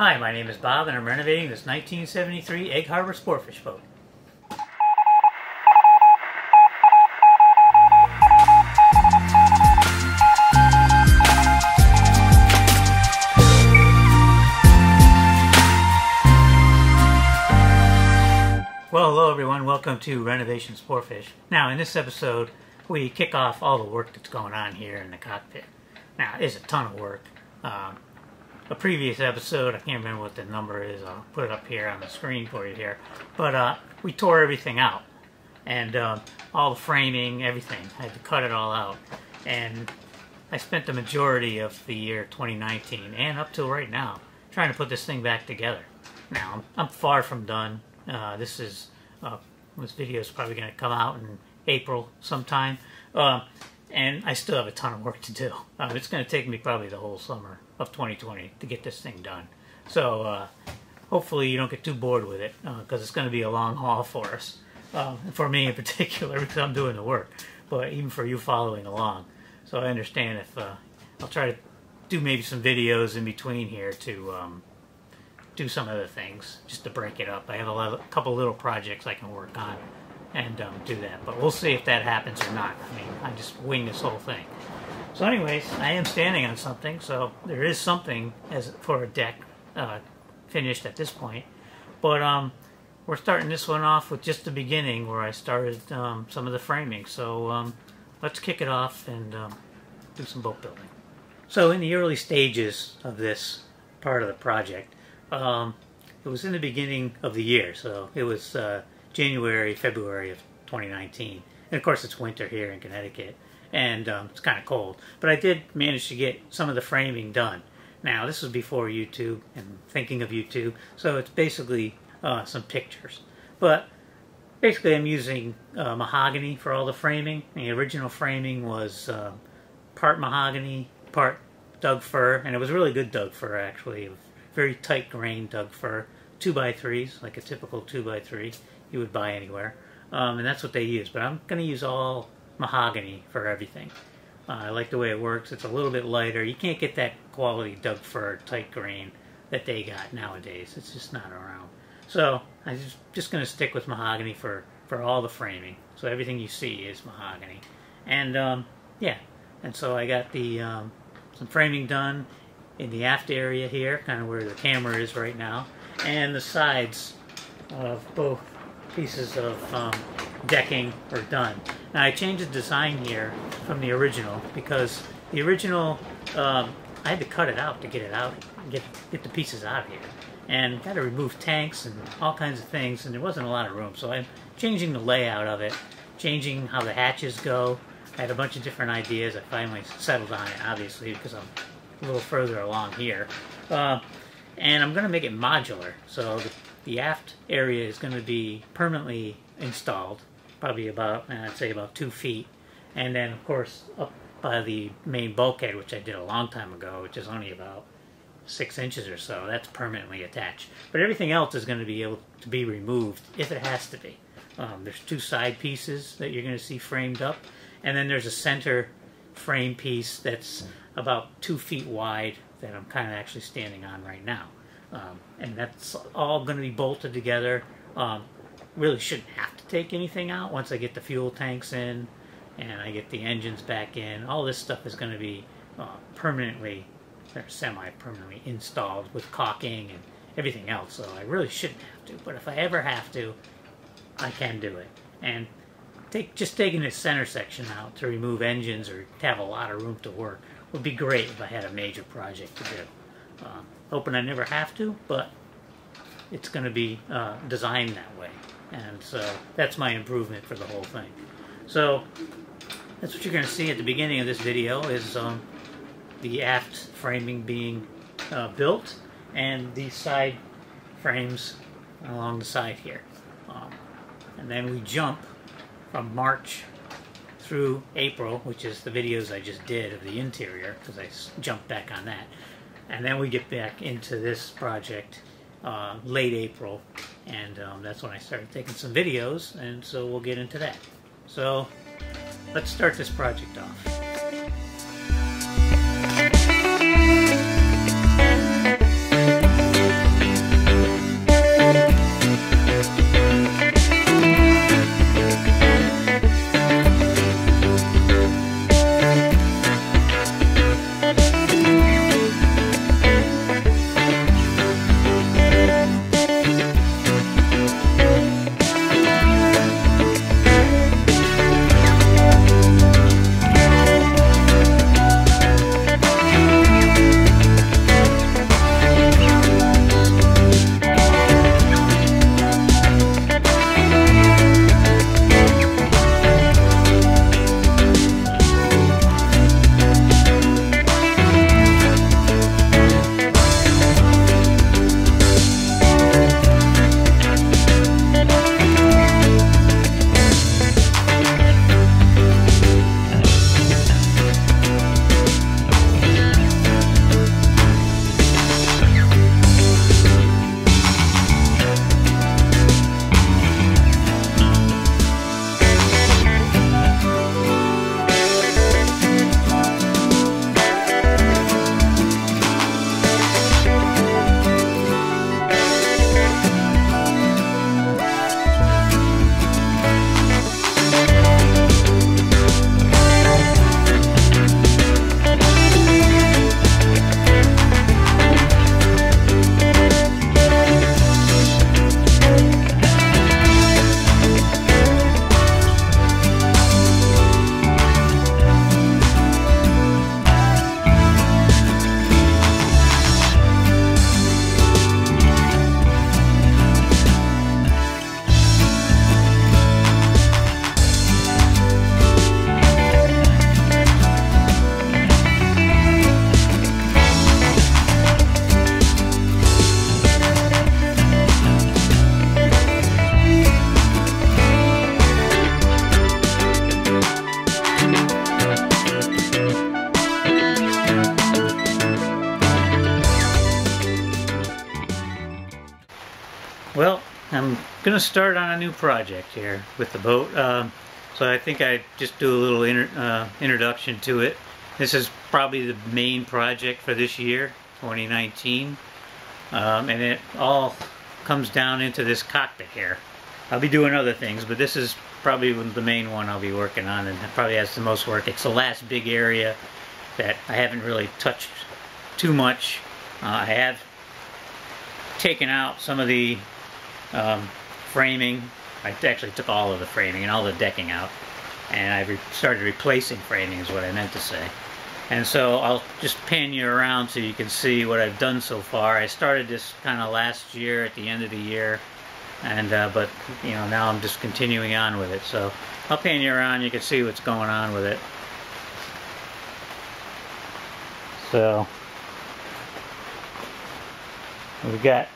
Hi, my name is Bob and I'm renovating this 1973 Egg Harbor Sportfish boat. Well, hello everyone. Welcome to Renovation Sportfish. Now, in this episode, we kick off all the work that's going on here in the cockpit. Now, it's a ton of work. Um, a previous episode, I can't remember what the number is, I'll put it up here on the screen for you here, but uh, we tore everything out. And uh, all the framing, everything, I had to cut it all out. And I spent the majority of the year 2019, and up till right now, trying to put this thing back together. Now, I'm far from done. Uh, this is uh, this video is probably going to come out in April sometime, uh, and I still have a ton of work to do. Uh, it's going to take me probably the whole summer of 2020 to get this thing done. So uh, hopefully you don't get too bored with it because it's going to be a long haul for us, for me in particular because I'm doing the work, but even for you following along. So I understand if I'll try to do maybe some videos in between here to um, do some other things just to break it up. I have a, lot, a couple little projects I can work on and um, do that. But we'll see if that happens or not. I mean, I just wing this whole thing. So anyways, I am standing on something, so there is something as for a deck uh, finished at this point. But um, we're starting this one off with just the beginning where I started um, some of the framing. So um, let's kick it off and um, do some boat building. So in the early stages of this part of the project, um, it was in the beginning of the year, so it was uh, January, February of 2019. And of course, it's winter here in Connecticut, and um, it's kind of cold. But I did manage to get some of the framing done. Now, this was before YouTube and thinking of YouTube, so it's basically uh, some pictures. But basically, I'm using uh, mahogany for all the framing. The original framing was uh, part mahogany, part Doug fir, and it was really good Doug fir, actually very tight grain Doug fir, 2x3s, like a typical 2x3 you would buy anywhere. Um, and that's what they use. But I'm going to use all mahogany for everything. Uh, I like the way it works. It's a little bit lighter. You can't get that quality Doug fir tight grain that they got nowadays. It's just not around. So I'm just, just going to stick with mahogany for, for all the framing. So everything you see is mahogany. And um, yeah, and so I got the um, some framing done in the aft area here, kind of where the camera is right now, and the sides of both pieces of um, decking are done. Now I changed the design here from the original because the original, um, I had to cut it out to get it out, get, get the pieces out of here. And got to remove tanks and all kinds of things, and there wasn't a lot of room. So I'm changing the layout of it, changing how the hatches go. I had a bunch of different ideas. I finally settled on it, obviously, because I'm a little further along here. Uh, and I'm going to make it modular. So the, the aft area is going to be permanently installed, probably about, I'd say about two feet. And then, of course, up by the main bulkhead, which I did a long time ago, which is only about six inches or so, that's permanently attached. But everything else is going to be able to be removed if it has to be. Um, there's two side pieces that you're going to see framed up, and then there's a center frame piece that's about two feet wide that I'm kind of actually standing on right now. Um, and that's all going to be bolted together. Um, really shouldn't have to take anything out once I get the fuel tanks in and I get the engines back in. All this stuff is going to be uh, permanently or semi-permanently installed with caulking and everything else. So I really shouldn't have to. But if I ever have to, I can do it. And take just taking this center section out to remove engines or to have a lot of room to work would be great if I had a major project to do. Uh, hoping I never have to, but it's going to be uh, designed that way. And so that's my improvement for the whole thing. So that's what you're going to see at the beginning of this video is um, the aft framing being uh, built and the side frames along the side here. Um, and then we jump from March through April, which is the videos I just did of the interior, because I jumped back on that. And then we get back into this project uh, late April, and um, that's when I started taking some videos, and so we'll get into that. So let's start this project off. Start on a new project here with the boat. Um, so I think I just do a little inter uh, introduction to it. This is probably the main project for this year, 2019. Um, and it all comes down into this cockpit here. I'll be doing other things, but this is probably the main one I'll be working on and probably has the most work. It's the last big area that I haven't really touched too much. Uh, I have taken out some of the um, framing. I actually took all of the framing and all the decking out and I re started replacing framing is what I meant to say. And so I'll just pan you around so you can see what I've done so far. I started this kind of last year at the end of the year and uh, but you know now I'm just continuing on with it so I'll pan you around you can see what's going on with it so we've got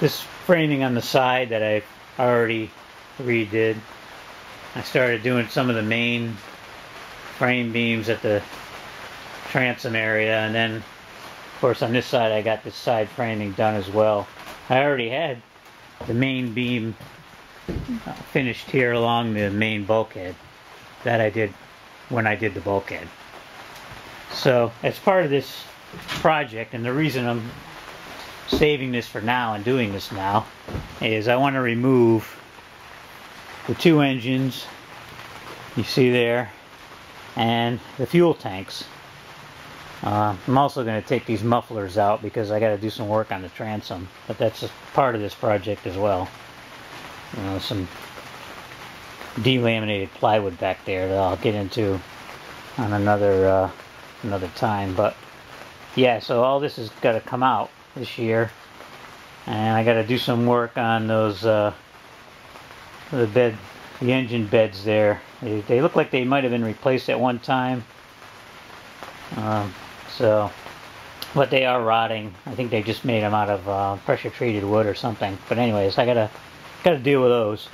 this framing on the side that I already redid I started doing some of the main frame beams at the transom area and then of course on this side I got this side framing done as well I already had the main beam uh, finished here along the main bulkhead that I did when I did the bulkhead. So as part of this project, and the reason I'm saving this for now and doing this now, is I want to remove the two engines you see there and the fuel tanks. Uh, I'm also going to take these mufflers out because I got to do some work on the transom, but that's part of this project as well. You know, some delaminated plywood back there that I'll get into on another uh, another time. But yeah, so all this has got to come out this year, and I got to do some work on those uh, the bed, the engine beds there. They, they look like they might have been replaced at one time. Um, so, but they are rotting. I think they just made them out of uh, pressure treated wood or something. But anyways, I gotta gotta deal with those.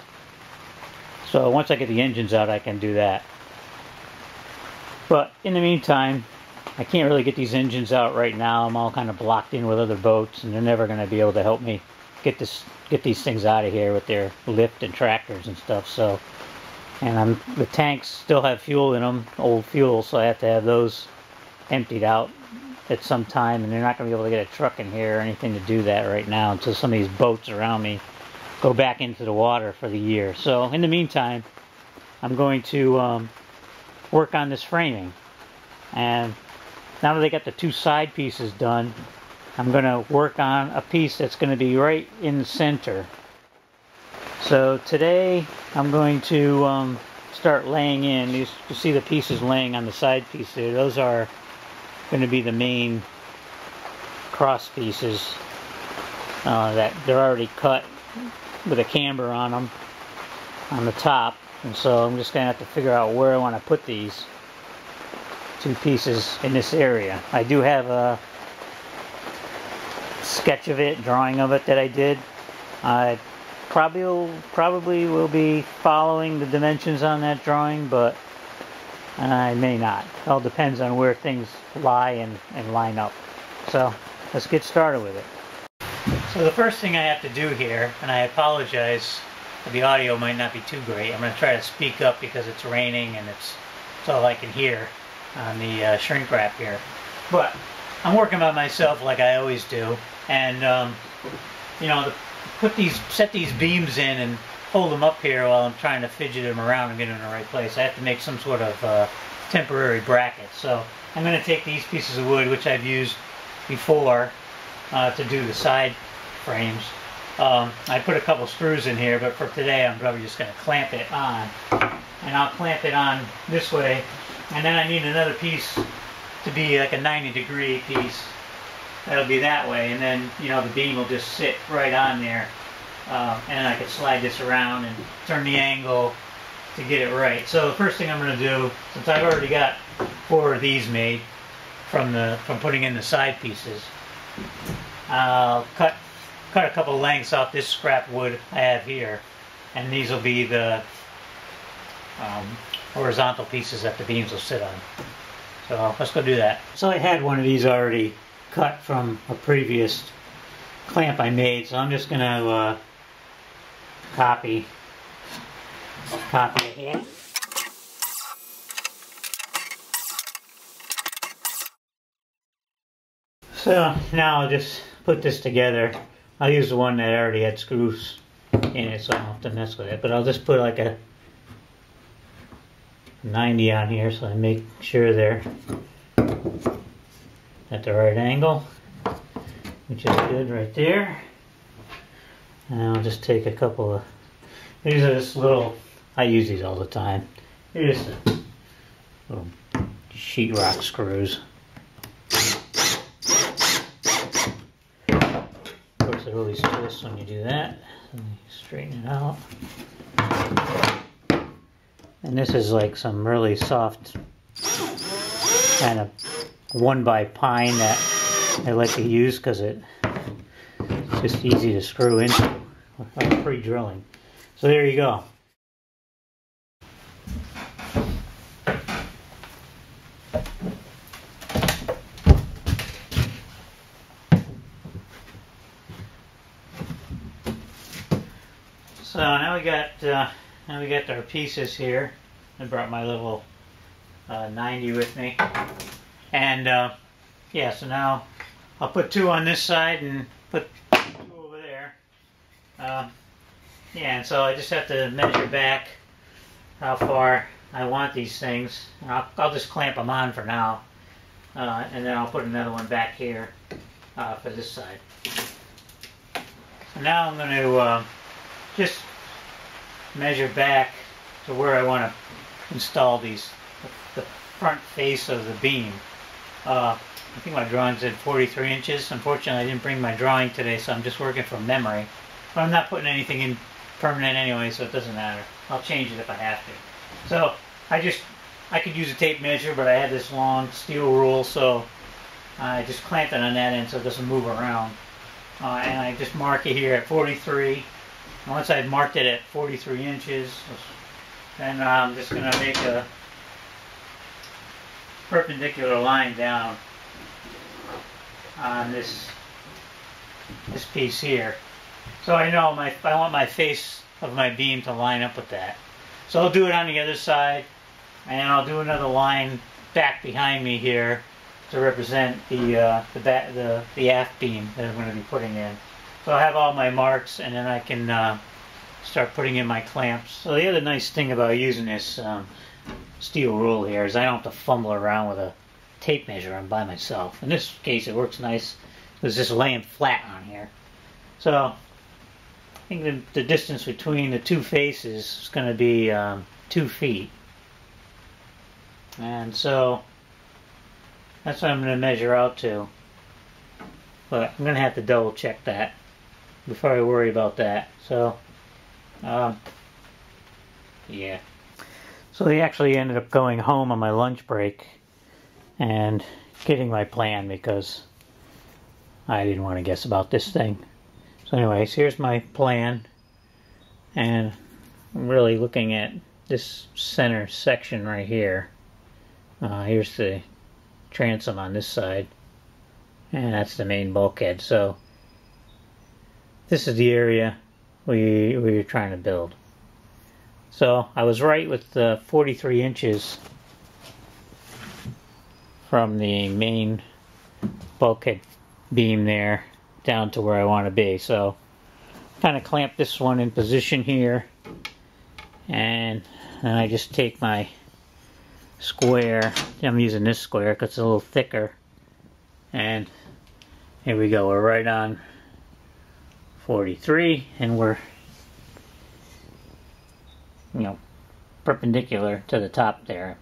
So once I get the engines out, I can do that. But in the meantime, I can't really get these engines out right now. I'm all kind of blocked in with other boats, and they're never going to be able to help me get this get these things out of here with their lift and tractors and stuff. So, and I'm the tanks still have fuel in them, old fuel, so I have to have those emptied out at some time and they're not going to be able to get a truck in here or anything to do that right now until some of these boats around me go back into the water for the year. So in the meantime, I'm going to um, work on this framing. And now that they got the two side pieces done, I'm going to work on a piece that's going to be right in the center. So today I'm going to um, start laying in. You see the pieces laying on the side piece there. Those are going to be the main cross pieces uh, that they're already cut with a camber on them on the top and so I'm just going to have to figure out where I want to put these two pieces in this area. I do have a sketch of it, drawing of it that I did. I probably will, probably will be following the dimensions on that drawing, but I may not. It all depends on where things lie and, and line up. So let's get started with it. So the first thing I have to do here, and I apologize, the audio might not be too great. I'm going to try to speak up because it's raining and it's, it's all I can hear on the uh, shrink wrap here. But I'm working by myself like I always do. And, um, you know, put these, set these beams in and hold them up here while I'm trying to fidget them around and get them in the right place. I have to make some sort of uh, temporary bracket. So I'm going to take these pieces of wood, which I've used before uh, to do the side frames. Um, I put a couple screws in here, but for today I'm probably just going to clamp it on. And I'll clamp it on this way. And then I need another piece to be like a 90 degree piece. That'll be that way. And then, you know, the beam will just sit right on there uh, and I could slide this around and turn the angle to get it right. So the first thing I'm going to do, since I've already got four of these made from the from putting in the side pieces, I'll cut cut a couple lengths off this scrap wood I have here, and these will be the um, horizontal pieces that the beams will sit on. So let's go do that. So I had one of these already cut from a previous clamp I made, so I'm just going to uh, copy, copy here. So now I'll just put this together. I'll use the one that already had screws in it so I don't have to mess with it. But I'll just put like a 90 on here so I make sure they're at the right angle, which is good right there. And I'll just take a couple of, these are just little, I use these all the time. They're just little sheetrock screws. Of course it always twists when you do that. Straighten it out. And this is like some really soft kind of one by pine that I like to use because it, it's just easy to screw into without pre-drilling. So there you go. So now we got uh, now we got our pieces here. I brought my little uh, 90 with me. And uh, yeah, so now I'll put two on this side and put two over there. Uh, yeah, and so I just have to measure back how far I want these things. I'll, I'll just clamp them on for now. Uh, and then I'll put another one back here uh, for this side. So now I'm going to uh, just measure back to where I want to install these, the, front face of the beam. Uh, I think my drawing said 43 inches. Unfortunately, I didn't bring my drawing today, so I'm just working from memory. But I'm not putting anything in permanent anyway, so it doesn't matter. I'll change it if I have to. So I just, I could use a tape measure, but I had this long steel rule, so I just clamped it on that end so it doesn't move around. Uh, and I just mark it here at 43 once I've marked it at 43 inches, then I'm just going to make a perpendicular line down on this this piece here. So I know my I want my face of my beam to line up with that. So I'll do it on the other side, and I'll do another line back behind me here to represent the uh, the, the the aft beam that I'm going to be putting in. So I have all my marks and then I can uh, start putting in my clamps. So the other nice thing about using this um, steel rule here is I don't have to fumble around with a tape measure I'm by myself. In this case it works nice it's just laying flat on here. So I think the, the distance between the two faces is going to be um, two feet. And so that's what I'm going to measure out to. But I'm going to have to double check that before I worry about that. So, um, yeah. So they actually ended up going home on my lunch break and getting my plan because I didn't want to guess about this thing. So anyways, here's my plan. And I'm really looking at this center section right here. Uh, here's the transom on this side. And that's the main bulkhead. So this is the area we, we were trying to build. So I was right with the 43 inches from the main bulkhead beam there down to where I want to be. So kind of clamp this one in position here and then I just take my square, I'm using this square because it's a little thicker and here we go, we're right on 43 and we're you know perpendicular to the top there.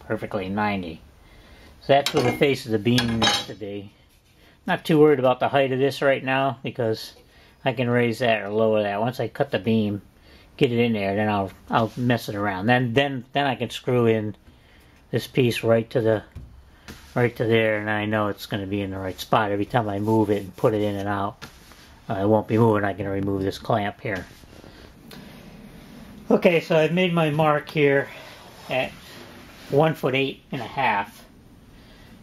Perfectly 90 so that's where the face of the beam needs to be. Not too worried about the height of this right now because I can raise that or lower that. Once I cut the beam get it in there then I'll I'll mess it around. Then then then I can screw in this piece right to the right to there and I know it's going to be in the right spot. Every time I move it and put it in and out I won't be moving, I can remove this clamp here. Okay, so I've made my mark here at one foot eight and a half.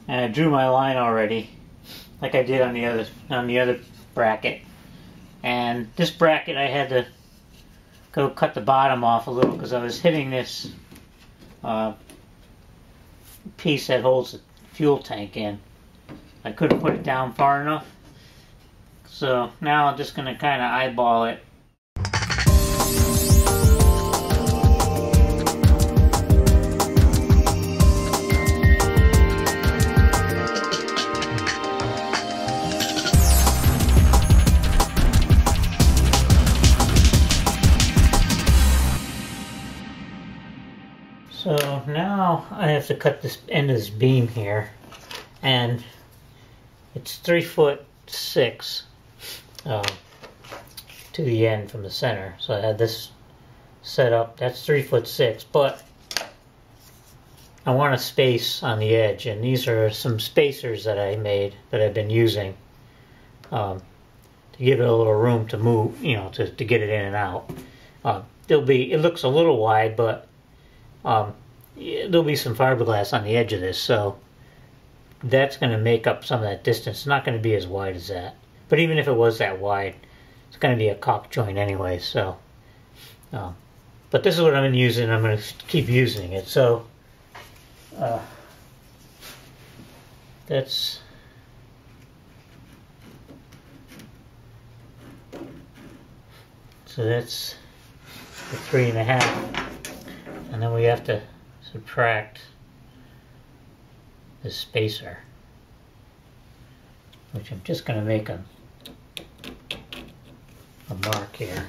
And I drew my line already, like I did on the other on the other bracket. And this bracket I had to go cut the bottom off a little because I was hitting this uh, piece that holds the fuel tank in. I couldn't put it down far enough. So now I'm just going to kind of eyeball it. So now I have to cut this end of this beam here and it's three foot six um, to the end from the center. So I had this set up, that's three foot six, but I want a space on the edge and these are some spacers that I made that I've been using um, to give it a little room to move, you know, to, to get it in and out. Uh, it'll be, it looks a little wide, but um, there'll be some fiberglass on the edge of this, so that's going to make up some of that distance. It's not going to be as wide as that. But even if it was that wide, it's going to be a caulk joint anyway, so. Um, but this is what I'm going to use, and I'm going to keep using it. So, uh, that's so that's the three and a half and then we have to subtract the spacer which I'm just going to make a, a mark here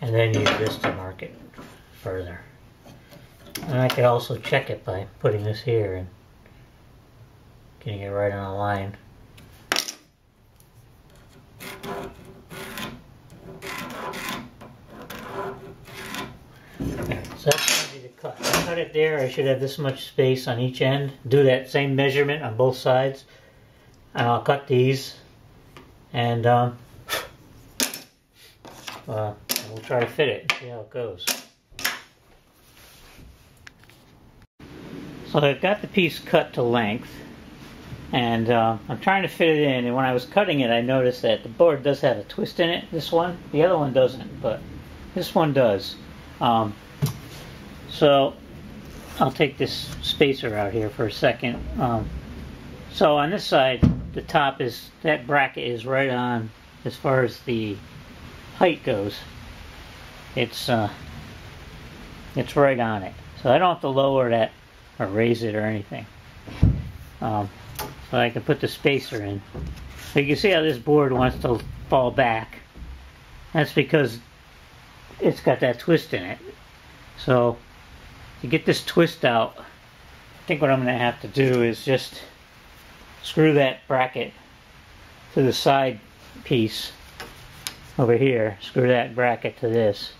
and then use this to mark it further and I could also check it by putting this here and getting it right on a line So that's going to cut. I cut it there. I should have this much space on each end. Do that same measurement on both sides. And I'll cut these. And um, uh, we'll try to fit it see how it goes. So I've got the piece cut to length. And uh, I'm trying to fit it in. And when I was cutting it, I noticed that the board does have a twist in it. This one. The other one doesn't. But this one does. Um, so I'll take this spacer out here for a second. Um, so on this side, the top is, that bracket is right on as far as the height goes. It's, uh, it's right on it. So I don't have to lower that or raise it or anything. Um, so I can put the spacer in. So you can see how this board wants to fall back. That's because it's got that twist in it. So to get this twist out, I think what I'm going to have to do is just screw that bracket to the side piece over here, screw that bracket to this,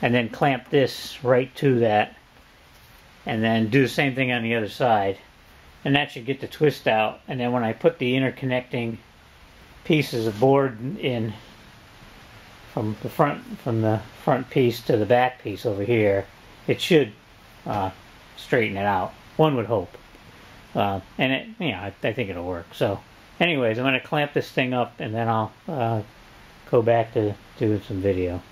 and then clamp this right to that, and then do the same thing on the other side. And that should get the twist out, and then when I put the interconnecting pieces of board in from the front from the front piece to the back piece over here, it should uh, straighten it out. One would hope. Uh, and it, you know, I, I, think it'll work. So, anyways, I'm going to clamp this thing up and then I'll uh, go back to doing some video.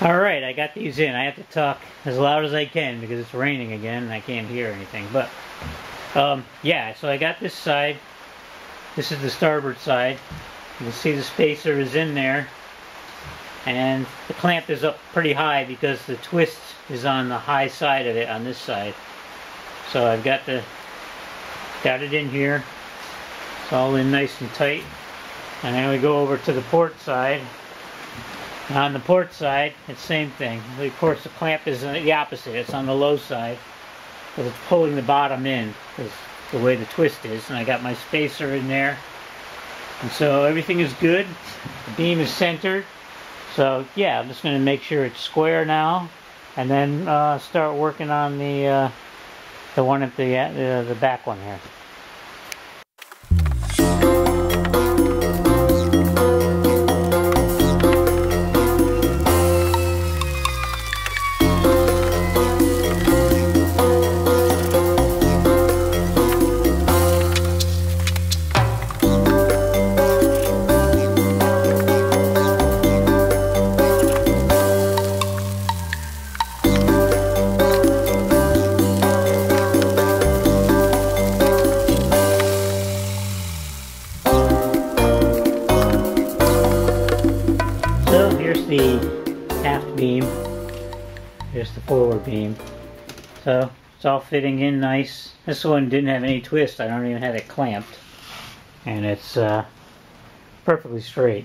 Alright, I got these in. I have to talk as loud as I can because it's raining again and I can't hear anything. But, um, yeah, so I got this side. This is the starboard side. You can see the spacer is in there and the clamp is up pretty high because the twist is on the high side of it on this side so I've got the got it in here it's all in nice and tight and then we go over to the port side. On the port side it's same thing. Of course the clamp is the opposite. It's on the low side but it's pulling the bottom in because the way the twist is and I got my spacer in there. And so everything is good. The beam is centered. So yeah, I'm just going to make sure it's square now, and then uh, start working on the uh, the one at the uh, the back one here. Fitting in nice. This one didn't have any twist. I don't even have it clamped. And it's uh, perfectly straight.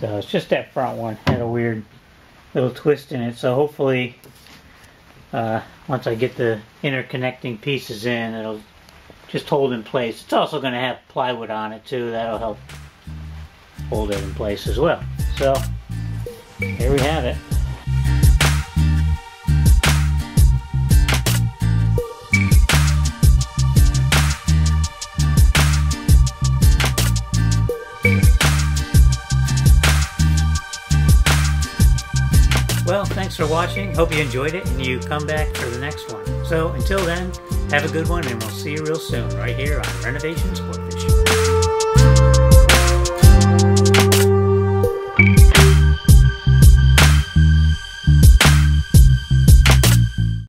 So it's just that front one had a weird little twist in it. So hopefully uh, once I get the interconnecting pieces in, it'll just hold in place. It's also going to have plywood on it too. That'll help hold it in place as well. So here we have it. Thanks for watching. Hope you enjoyed it and you come back for the next one. So until then, have a good one and we'll see you real soon right here on Renovation Sport.